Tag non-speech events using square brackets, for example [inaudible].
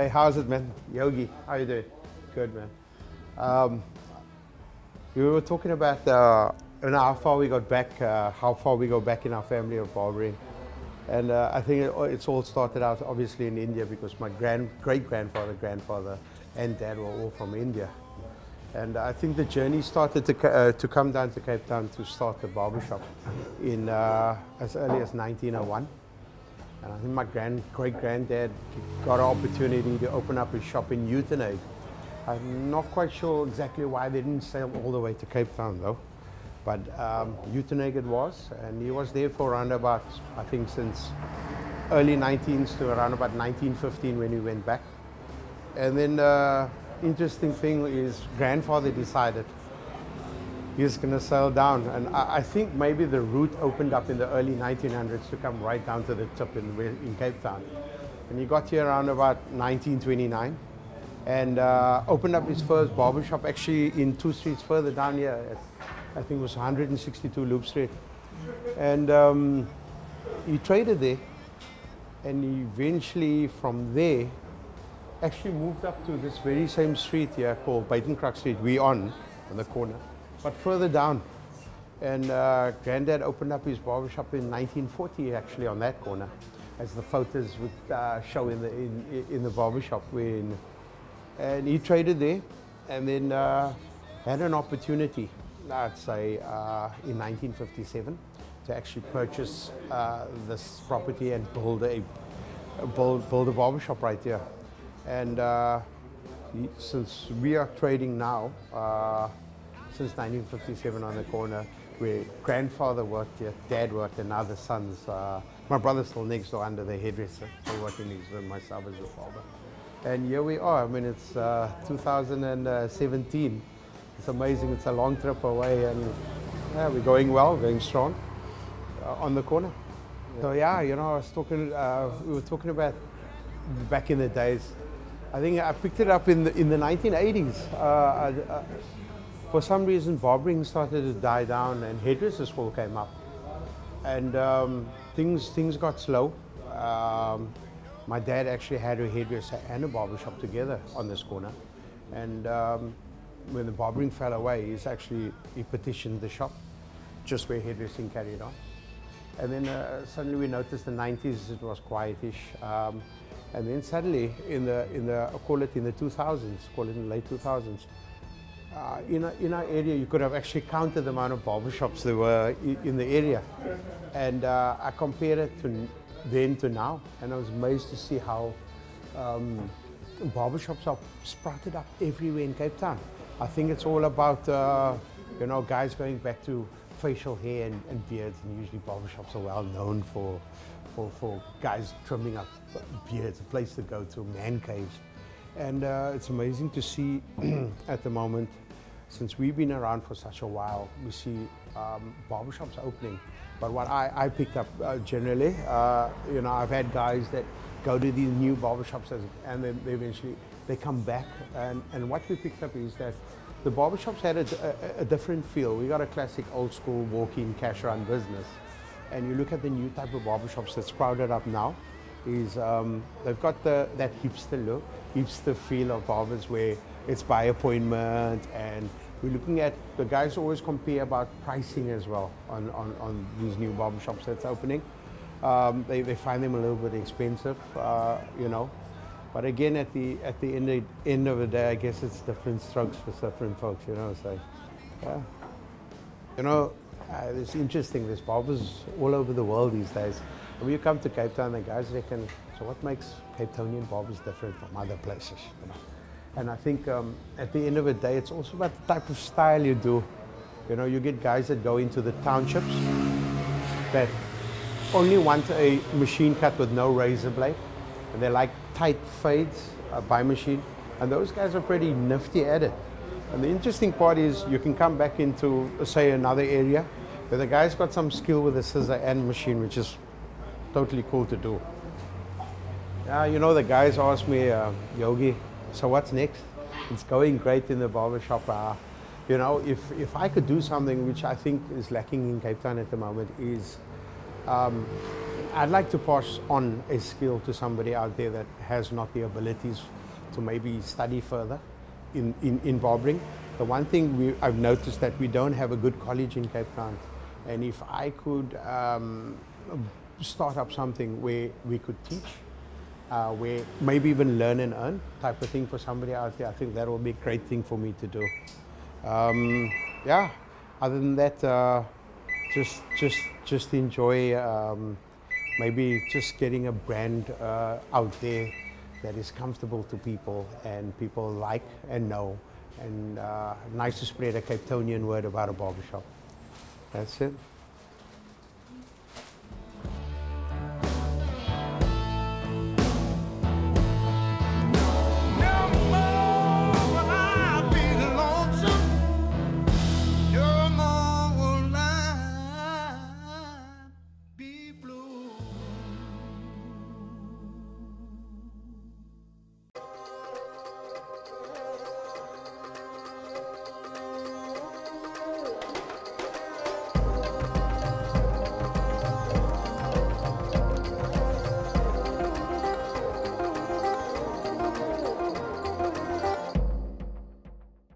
Hey, how's it, man? Yogi, how you doing? Good, man. Um, we were talking about uh, how far we got back, uh, how far we go back in our family of barbering. And uh, I think it, it's all started out obviously in India because my grand, great grandfather, grandfather, and dad were all from India. And I think the journey started to, uh, to come down to Cape Town to start the barbershop in uh, as early as 1901. And I think my grand, great granddad got an opportunity to open up a shop in Uitenhage. I'm not quite sure exactly why they didn't sail all the way to Cape Town though. But um, it was, and he was there for around about, I think since early 19s to around about 1915 when he went back. And then uh, interesting thing is grandfather decided he's going to sail down. And I, I, think maybe the route opened up in the early 1900s to come right down to the tip in, in Cape Town. And he got here around about 1929 and uh, opened up his first barbershop actually in two streets further down here. I think it was 162 Loop Street. And um, he traded there and eventually from there actually moved up to this very same street here called Buitengracht Street, we on, on the corner, but further down. And uh, Granddad opened up his barbershop in 1940 actually on that corner, as the photos would uh, show in the, in, in the barbershop. When, and he traded there and then uh, had an opportunity, I'd say uh, in 1957, to actually purchase uh, this property and build a, build, build a barbershop right here. And uh, since we are trading now, since 1957 on the corner, where grandfather worked here, dad worked, and now the sons. Uh, my brother's still next door under the hairdresser, so working next door, myself as a father. And here we are. I mean, it's uh, 2017. It's amazing. It's a long trip away, and yeah, we're going well, going strong uh, on the corner. Yeah. So yeah, you know, I was talking. Uh, we were talking about back in the days I think I picked it up in the, in the 1980s. Uh, uh, for some reason, barbering started to die down and hairdressers all came up. And um, things, things got slow. Um, my dad actually had a hairdresser and a barbershop together on this corner. And um, when the barbering fell away, he's actually, he petitioned the shop just where hairdressing carried on. And then uh, suddenly we noticed the 90s, it was quietish. Um, and then suddenly, in the, in the, call it in the 2000s, call it in the late 2000s, uh, in, a, in our area, you could have actually counted the amount of barbershops there were in the area. And uh, I compared it to then to now, and I was amazed to see how um, barbershops are sprouted up everywhere in Cape Town. I think it's all about, uh, you know, guys going back to facial hair and, and beards, and usually barbershops are well known for, for, for guys trimming up beards, a place to go to, man caves. And uh, it's amazing to see [clears throat] at the moment, since we've been around for such a while, we see um, barbershops opening. But what I, I picked up uh, generally, uh, you know, I've had guys that go to these new barbershops and then they eventually they come back. And, and what we picked up is that the barbershops had a, a, a different feel. We got a classic old school walk-in cash run business. And you look at the new type of barbershops that sprouted up now, is um, they've got the, that hipster look, hipster feel of barbers where it's by appointment and we're looking at, the guys always compare about pricing as well on, on, on these new barbershops that's opening. Um, they, they find them a little bit expensive, uh, you know. But again, at the, at the end, of, end of the day, I guess it's different strokes for different folks, you know, so, yeah. You know, uh, it's interesting, there's barbers all over the world these days. You come to Cape Town, the guys reckon, so what makes Cape Townian barbers different from other places? You know? And I think um, at the end of the day, it's also about the type of style you do. You know, you get guys that go into the townships that only want a machine cut with no razor blade, and they like tight fades uh, by machine, and those guys are pretty nifty at it. And the interesting part is you can come back into, say, another area where the guy's got some skill with a scissor and machine, which is totally cool to do. Yeah, you know, the guys ask me, uh, Yogi, so what's next? It's going great in the barbershop. Uh, you know, if, if I could do something which I think is lacking in Cape Town at the moment is um, I'd like to pass on a skill to somebody out there that has not the abilities to maybe study further in, in, in barbering. The one thing we, I've noticed that we don't have a good college in Cape Town. And if I could um, start up something where we could teach, uh, where maybe even learn and earn type of thing for somebody out there, I think that will be a great thing for me to do. Um, yeah, other than that, uh, just, just, just enjoy um, maybe just getting a brand uh, out there that is comfortable to people and people like and know. And uh, nice to spread a Cape Townian word about a barbershop. That's it.